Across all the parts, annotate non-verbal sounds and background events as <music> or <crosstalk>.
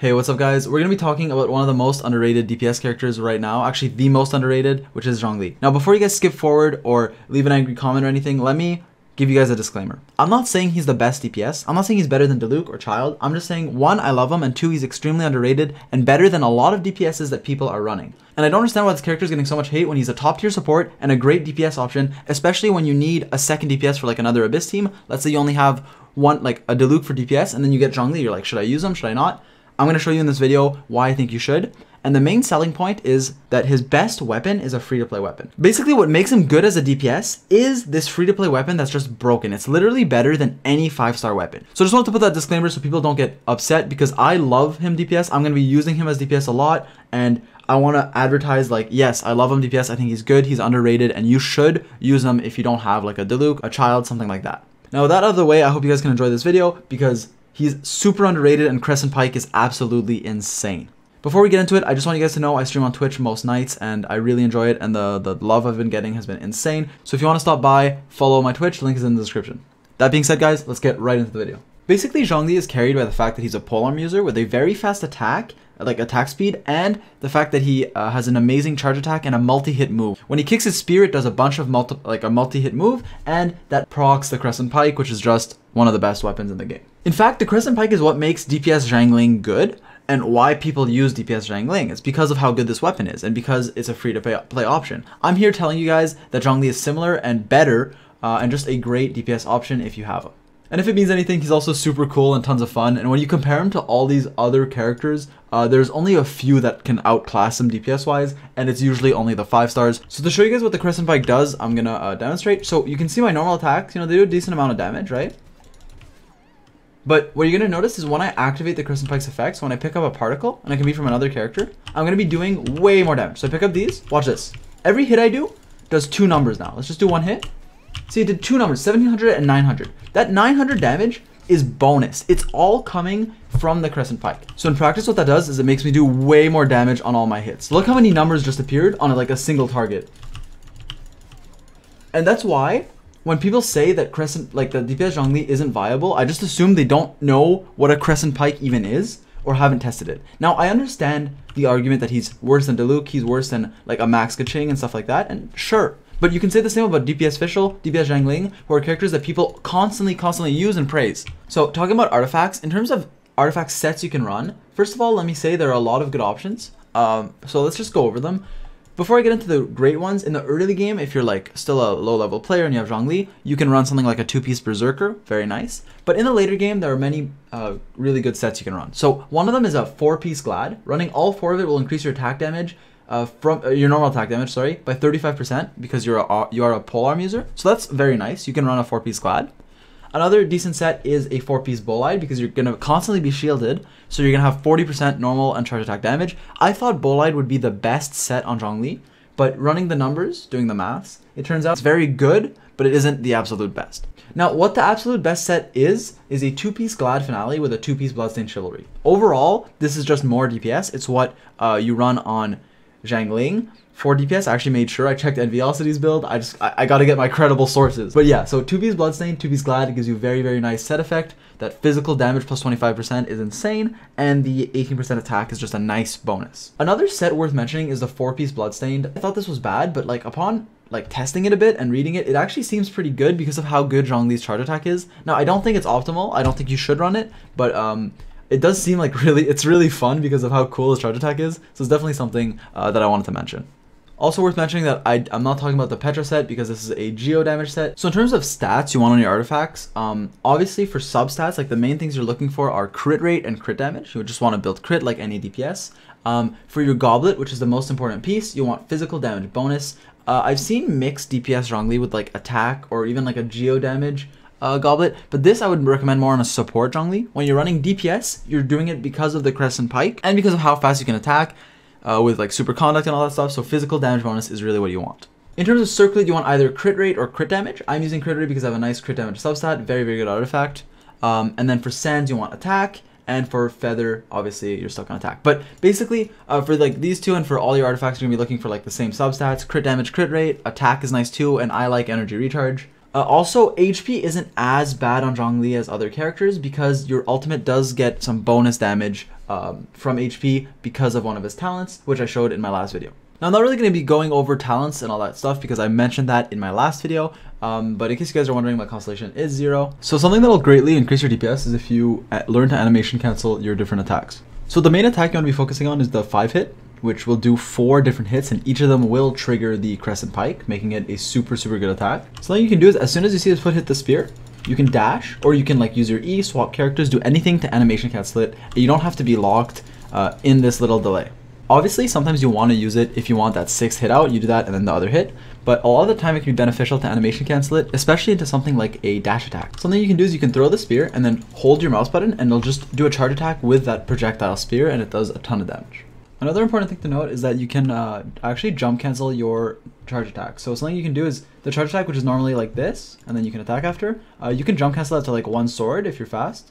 Hey, what's up guys? We're to be talking about one of the most underrated DPS characters right now, actually the most underrated, which is Zhongli. Now before you guys skip forward or leave an angry comment or anything, let me give you guys a disclaimer. I'm not saying he's the best DPS, I'm not saying he's better than Diluc or Childe, I'm just saying one, I love him, and two, he's extremely underrated and better than a lot of DPSs that people are running. And I don't understand why this character is getting so much hate when he's a top tier support and a great DPS option, especially when you need a second DPS for like another Abyss team. Let's say you only have one, like a Diluc for DPS, and then you get Zhongli, you're like, should I use him, should I not? I'm going to show you in this video why I think you should. And the main selling point is that his best weapon is a free-to-play weapon. Basically, what makes him good as a DPS is this free-to-play weapon that's just broken. It's literally better than any 5-star weapon. So I just wanted to put that disclaimer so people don't get upset because I love him DPS. I'm going to be using him as DPS a lot and I want to advertise like, yes, I love him DPS. I think he's good. He's underrated and you should use him if you don't have like a Diluc, a Childe, something like that. Now with that out of the way, I hope you guys can enjoy this video because He's super underrated and Crescent Pike is absolutely insane. Before we get into it, I just want you guys to know I stream on Twitch most nights and I really enjoy it and the, the love I've been getting has been insane. So if you want to stop by, follow my Twitch, link is in the description. That being said guys, let's get right into the video. Basically, Zhongli is carried by the fact that he's a polearm user with a very fast attack, like attack speed, and the fact that he uh, has an amazing charge attack and a multi-hit move. When he kicks his spear, it does a bunch of multi, like a multi-hit move, and that procs the Crescent Pike, which is just one of the best weapons in the game. In fact, the Crescent Pike is what makes DPS Xiangling good, and why people use DPS Xiangling. It's because of how good this weapon is, and because it's a free-to-play option. I'm here telling you guys that Zhongli is similar and better, uh, and just a great DPS option if you have him. And if it means anything, he's also super cool and tons of fun. And when you compare him to all these other characters, uh, there's only a few that can outclass him DPS-wise, and it's usually only the 5 stars. So to show you guys what the Crescent Pike does, I'm gonna uh, demonstrate. So you can see my normal attacks, you know, they do a decent amount of damage, right? But what you're to notice is when I activate the Crescent Pike's effects, when I pick up a particle, and it can be from another character, I'm to be doing way more damage. So I pick up these, watch this. Every hit I do does two numbers now. Let's just do one hit. See, it did two numbers, 1700 and 900. That 900 damage is bonus. It's all coming from the Crescent Pike. So in practice, what that does is it makes me do way more damage on all my hits. Look how many numbers just appeared on like a single target. And that's why when people say that Crescent, like the DPS Zhongli isn't viable, I just assume they don't know what a Crescent Pike even is or haven't tested it. Now, I understand the argument that he's worse than Diluc, he's worse than like a Max Keqing and stuff like that, and sure. But you can say the same about DPS Fischl, DPS Xiangling, who are characters that people constantly, constantly use and praise. So talking about artifacts, in terms of artifact sets you can run, first of all, let me say there are a lot of good options. Um, so let's just go over them. Before I get into the great ones, in the early game, if you're like still a low level player and you have Zhongli, you can run something like a two piece Berserker, very nice. But in the later game, there are many uh, really good sets you can run. So one of them is a four piece Glad. Running all four of it will increase your attack damage uh, from uh, your normal attack damage, sorry, by 35% because you're a, you are a polearm user. So that's very nice. You can run a four piece Glad. Another decent set is a 4-piece Bolide because you're going to constantly be shielded, so you're going to have 40% normal and charge attack damage. I thought Bolide would be the best set on Zhongli, but running the numbers, doing the maths, it turns out it's very good, but it isn't the absolute best. Now, what the absolute best set is, is a two-piece Glad Finale with a two-piece Bloodstained Chivalry. Overall, this is just more DPS. It's what uh, you run on Xiangling, for DPS, I actually made sure I checked Enviosity's build. I just, I, I gotta get my credible sources. But yeah, so 2-piece Bloodstain, 2-piece Glad it gives you very, very nice set effect. That physical damage plus 25% is insane, and the 18% attack is just a nice bonus. Another set worth mentioning is the 4-piece Bloodstained. I thought this was bad, but like upon like testing it a bit and reading it, it actually seems pretty good because of how good Zhongli's charge attack is. Now, I don't think it's optimal. I don't think you should run it, but um, it does seem like <laughs> really, it's really fun because of how cool his charge attack is. So it's definitely something uh, that I wanted to mention. Also worth mentioning that I, am not talking about the Petra set because this is a Geo damage set. So in terms of stats you want on your artifacts, um, obviously for substats, like the main things you're looking for are crit rate and crit damage. You just want to build crit like any DPS. Um, for your goblet, which is the most important piece, you want physical damage bonus. Uh, I've seen mixed DPS Zhongli with like attack or even like a Geo damage uh, goblet, but this I would recommend more on a support Zhongli. When you're running DPS, you're doing it because of the Crescent Pike and because of how fast you can attack uh, with like super conduct and all that stuff. So physical damage bonus is really what you want. In terms of circlet, you want either crit rate or crit damage. I'm using crit rate because I have a nice crit damage substat, very, very good artifact. Um, and then for sands, you want attack. And for feather, obviously, you're stuck on attack. But basically, uh, for like these two and for all your artifacts, you're gonna be looking for like the same substats. Crit damage, crit rate, attack is nice too, and I like energy recharge. Uh, also, HP isn't as bad on Zhongli as other characters because your ultimate does get some bonus damage um, from HP because of one of his talents, which I showed in my last video. Now, I'm not really going to be going over talents and all that stuff because I mentioned that in my last video, um, but in case you guys are wondering, my constellation is zero. So something that will greatly increase your DPS is if you uh, learn to animation cancel your different attacks. So the main attack you want to be focusing on is the 5 hit, which will do four different hits and each of them will trigger the Crescent Pike, making it a super, super good attack. Something you can do is as soon as you see this foot hit the spear, you can dash or you can like use your E, swap characters, do anything to animation cancel it. You don't have to be locked uh, in this little delay. Obviously, sometimes you want to use it if you want that six hit out, you do that and then the other hit. But a lot of the time it can be beneficial to animation cancel it, especially into something like a dash attack. Something you can do is you can throw the spear and then hold your mouse button and it'll just do a charge attack with that projectile spear and it does a ton of damage. Another important thing to note is that you can uh, actually jump cancel your charge attack. So something you can do is the charge attack, which is normally like this, and then you can attack after. Uh, you can jump cancel that to like one sword if you're fast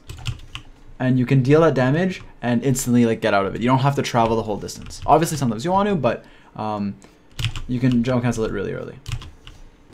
and you can deal that damage and instantly like get out of it. You don't have to travel the whole distance. Obviously, sometimes you want to, but um, you can jump cancel it really early.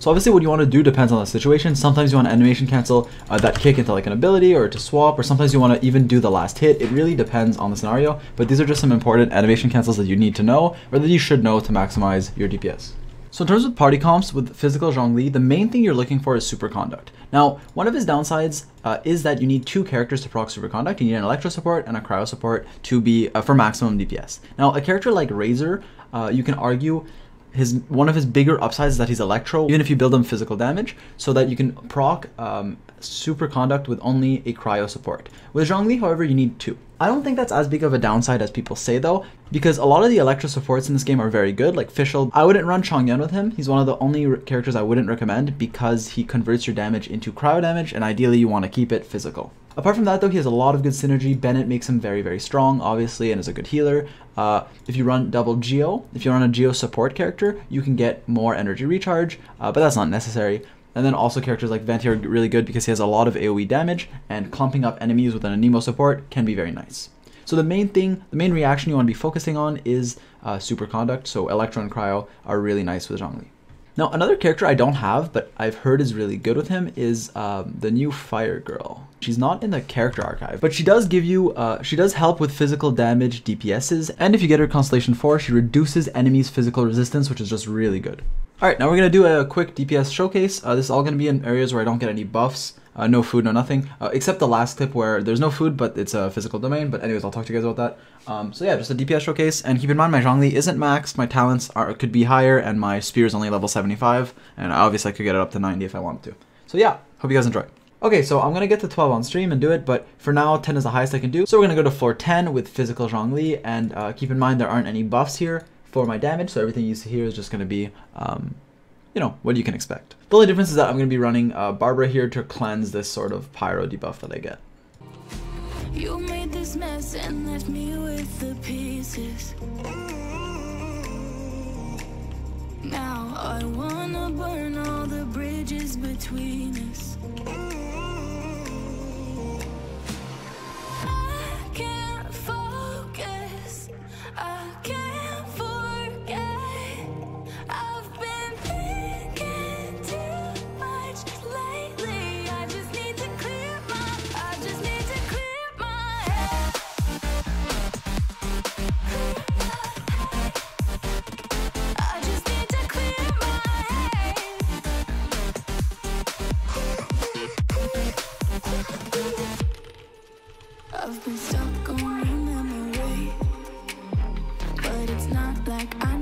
So obviously what you want to do depends on the situation. Sometimes you want to animation cancel uh, that kick into like an ability or to swap, or sometimes you want to even do the last hit. It really depends on the scenario, but these are just some important animation cancels that you need to know or that you should know to maximize your DPS. So in terms of party comps with physical Zhongli, the main thing you're looking for is superconduct. Now, one of his downsides uh, is that you need two characters to proc superconduct. You need an electro support and a cryo support to be uh, for maximum DPS. Now, a character like Razor, uh, you can argue his one of his bigger upsides is that he's electro, even if you build him physical damage, so that you can proc um, superconduct with only a cryo support. With Zhongli, however, you need two. I don't think that's as big of a downside as people say though, because a lot of the electro supports in this game are very good, like Fischl. I wouldn't run Chongyun with him. He's one of the only characters I wouldn't recommend because he converts your damage into cryo damage, and ideally you want to keep it physical. Apart from that though, he has a lot of good synergy. Bennett makes him very, very strong, obviously, and is a good healer. Uh, if you run double Geo, if you run a Geo support character, you can get more energy recharge, uh, but that's not necessary. And then also characters like Venti are really good because he has a lot of AoE damage, and clumping up enemies with an Anemo support can be very nice. So the main thing, the main reaction you want to be focusing on is uh, superconduct, so Electro and Cryo are really nice with Zhongli. Now, another character I don't have, but I've heard is really good with him, is um, the new Fire Girl. She's not in the character archive, but she does give you, uh, she does help with physical damage DPSs, and if you get her Constellation 4, she reduces enemies' physical resistance, which is just really good. Alright, now we're going to do a quick DPS showcase. Uh, this is all going to be in areas where I don't get any buffs. Uh, no food, no nothing, uh, except the last clip where there's no food, but it's a physical domain. But anyways, I'll talk to you guys about that. Um, so yeah, just a DPS showcase, and keep in mind my Zhongli isn't maxed, my talents are could be higher, and my spear is only level 75, and obviously I could get it up to 90 if I wanted to. So yeah, hope you guys enjoy. Okay, so I'm gonna get to 12 on stream and do it, but for now 10 is the highest I can do. So we're gonna go to floor 10 with physical Zhongli, and uh, keep in mind there aren't any buffs here for my damage, so everything you see here is just gonna be um, you know, what you can expect. The only difference is that I'm going to be running uh, Barbara here to cleanse this sort of pyro debuff that I get. You made this mess and left me with the pieces. Now I wanna burn all the bridges between us. I can't focus. I can't like I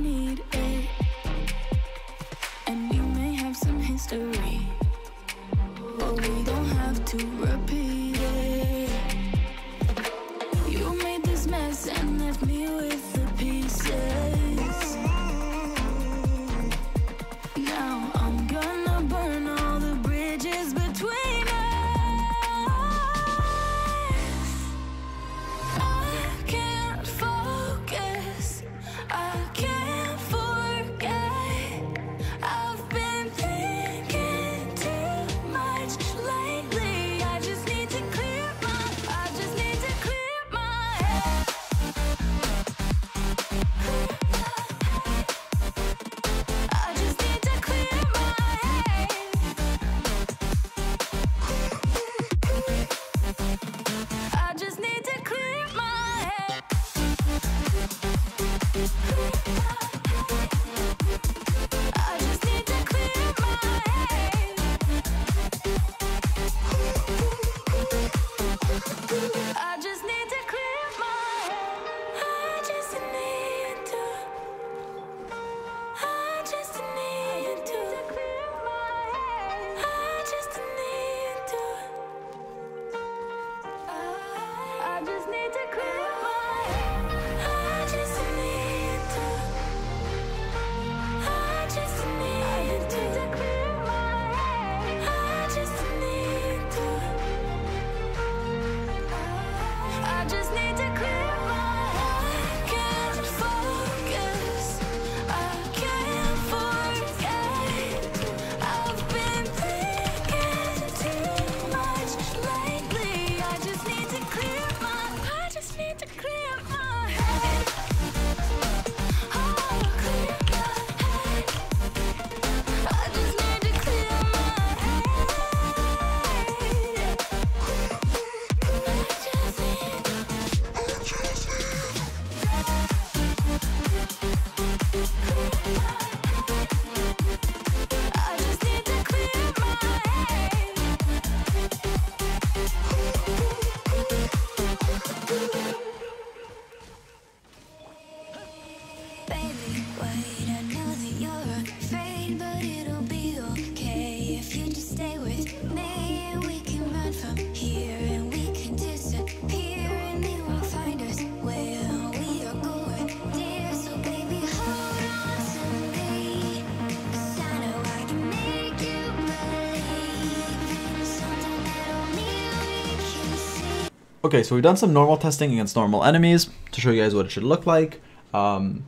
Okay, so we've done some normal testing against normal enemies to show you guys what it should look like. Um,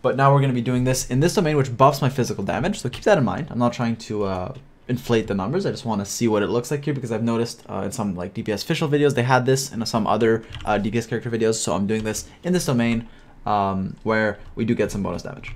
but now we're going to be doing this in this domain, which buffs my physical damage. So keep that in mind. I'm not trying to uh, inflate the numbers. I just want to see what it looks like here because I've noticed uh, in some like DPS official videos, they had this in some other uh, DPS character videos. So I'm doing this in this domain um, where we do get some bonus damage.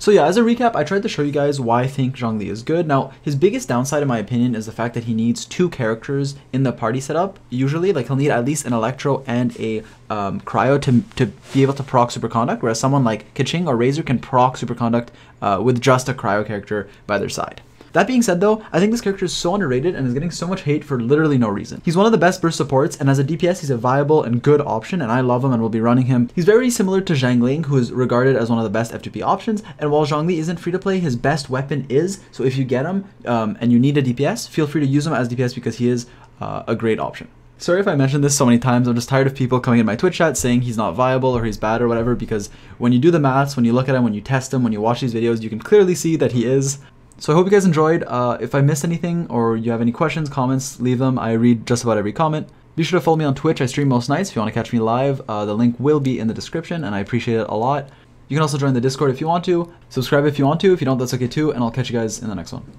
So yeah, as a recap, I tried to show you guys why I think Zhongli is good. Now, his biggest downside in my opinion is the fact that he needs two characters in the party setup. Usually, like he'll need at least an Electro and a um, Cryo to, to be able to proc Superconduct, whereas someone like Keqing or Razor can proc Superconduct uh, with just a Cryo character by their side. That being said though, I think this character is so underrated and is getting so much hate for literally no reason. He's one of the best burst supports and as a DPS he's a viable and good option and I love him and will be running him. He's very similar to Xiangling who is regarded as one of the best F2P options and while Zhongli isn't free to play, his best weapon is, so if you get him um, and you need a DPS, feel free to use him as DPS because he is uh, a great option. Sorry if I mentioned this so many times, I'm just tired of people coming in my Twitch chat saying he's not viable or he's bad or whatever because when you do the maths, when you look at him, when you test him, when you watch these videos, you can clearly see that he is. So I hope you guys enjoyed. Uh, if I missed anything or you have any questions, comments, leave them. I read just about every comment. Be sure to follow me on Twitch. I stream most nights. If you want to catch me live, uh, the link will be in the description, and I appreciate it a lot. You can also join the Discord if you want to. Subscribe if you want to. If you don't, that's okay too. And I'll catch you guys in the next one.